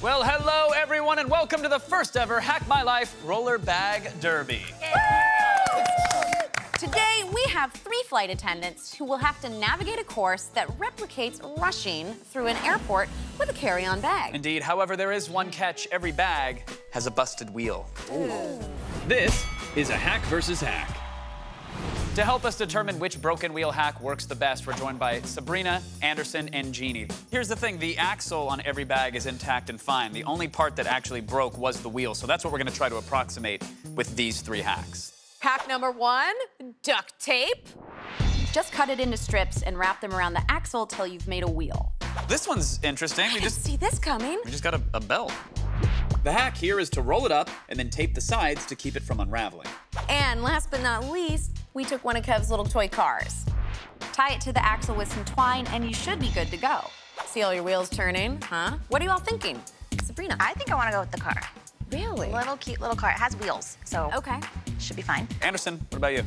Well, hello, everyone, and welcome to the first ever Hack My Life Roller Bag Derby. Today, we have three flight attendants who will have to navigate a course that replicates rushing through an airport with a carry-on bag. Indeed, however, there is one catch. Every bag has a busted wheel. This is a hack versus hack. To help us determine which broken wheel hack works the best, we're joined by Sabrina, Anderson, and Jeannie. Here's the thing, the axle on every bag is intact and fine. The only part that actually broke was the wheel, so that's what we're gonna try to approximate with these three hacks. Hack number one, duct tape. Just cut it into strips and wrap them around the axle till you've made a wheel. This one's interesting. We just, see this coming. we just got a, a belt. The hack here is to roll it up and then tape the sides to keep it from unraveling. And last but not least, we took one of Kev's little toy cars. Tie it to the axle with some twine and you should be good to go. See all your wheels turning, huh? What are you all thinking? Sabrina. I think I want to go with the car. really? Little cute little car. It has wheels, so Okay. should be fine. Anderson, what about you?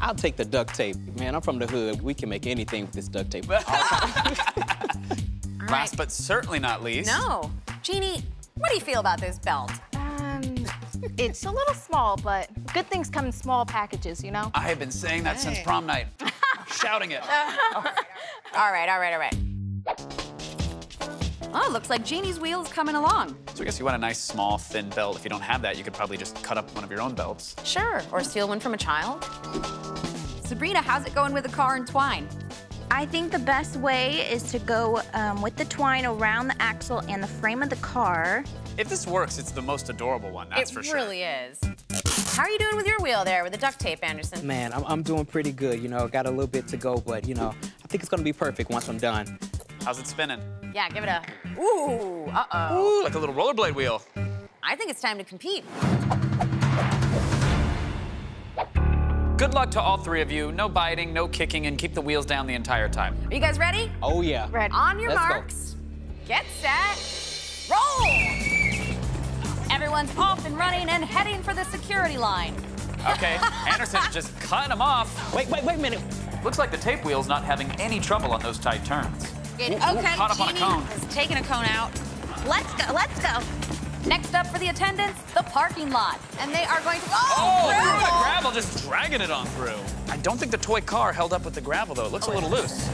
I'll take the duct tape. Man, I'm from the hood. We can make anything with this duct tape. Last but certainly not least. No. Jeannie, what do you feel about this belt? It's a little small, but good things come in small packages, you know? I have been saying that since prom night. Shouting it. All right, all right, all right. Oh, looks like Jeannie's wheel is coming along. So I guess you want a nice, small, thin belt. If you don't have that, you could probably just cut up one of your own belts. Sure, or steal one from a child. Sabrina, how's it going with the car and twine? I think the best way is to go um, with the twine around the axle and the frame of the car. If this works, it's the most adorable one, that's it for sure. It really is. How are you doing with your wheel there with the duct tape, Anderson? Man, I'm, I'm doing pretty good. You know, got a little bit to go, but you know, I think it's gonna be perfect once I'm done. How's it spinning? Yeah, give it a. Ooh, uh oh. Ooh, like a little rollerblade wheel. I think it's time to compete. Good luck to all three of you. No biting, no kicking, and keep the wheels down the entire time. Are you guys ready? Oh yeah. Red. On your Let's go. marks, get set, roll! Everyone's off and running and heading for the security line. Okay, Anderson's just cutting them off. Wait, wait, wait a minute. Looks like the tape wheel's not having any trouble on those tight turns. Good. Ooh, ooh, Okay, caught up on a Jeannie cone. has taken a cone out. Let's go, let's go. Next up for the attendants, the parking lot. And they are going to. Oh, Oh, through the gravel! gravel, just dragging it on through. I don't think the toy car held up with the gravel, though. It looks a little loose.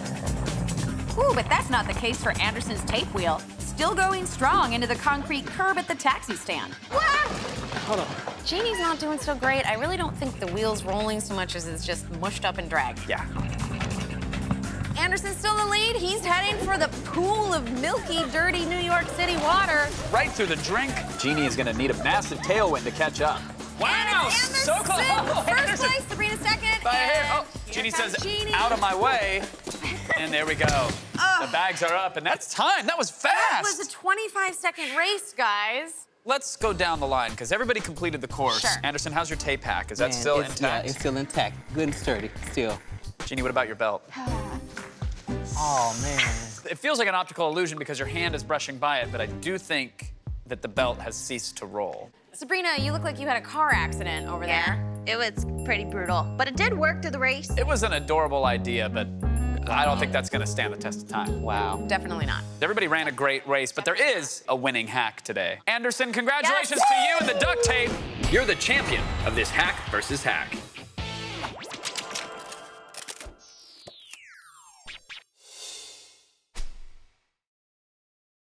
Ooh, but that's not the case for Anderson's tape wheel. Still going strong into the concrete curb at the taxi stand. Hold on. Jeannie's not doing so great. I really don't think the wheel's rolling so much as it's just mushed up and dragged. Yeah. Anderson's still in the lead. He's heading for the pool of milky, dirty New York City water. Right through the drink. Jeannie is gonna need a massive tailwind to catch up. Wow, Anderson, so close. Oh, First Anderson. place, Sabrina second. By a hair. and Oh, here Jeannie says, Jeannie. out of my way. And there we go. The bags are up, and that's time. That was fast. That was a 25 second race, guys. Let's go down the line, because everybody completed the course. Sure. Anderson, how's your tape pack? Is that Man, still it's, intact? Yeah, it's still intact. Good and sturdy, still. Jeannie, what about your belt? Oh man. It feels like an optical illusion because your hand is brushing by it, but I do think that the belt has ceased to roll. Sabrina, you look like you had a car accident over there. It was pretty brutal, but it did work through the race. It was an adorable idea, but I don't think that's gonna stand the test of time. Wow. Definitely not. Everybody ran a great race, but there is a winning hack today. Anderson, congratulations Yes! to you and the duct tape. You're the champion of this hack versus hack.